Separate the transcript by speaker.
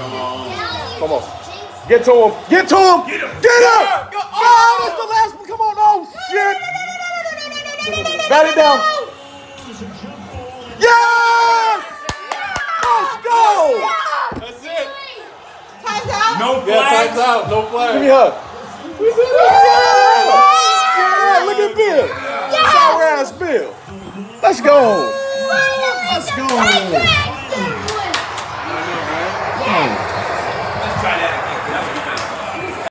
Speaker 1: Come on. Get to him. Get to him. Get him. Get him. Oh, that's the last one. Come on. Oh, shit. Bat it down. Yes! Let's go.
Speaker 2: That's it.
Speaker 3: Time's out.
Speaker 2: No
Speaker 1: Yeah, time's
Speaker 2: flags.
Speaker 1: out. No flag. Give me a hug. We did it. Yeah. Yeah, look at Bill. Sour ass Bill. Let's go. Let's go.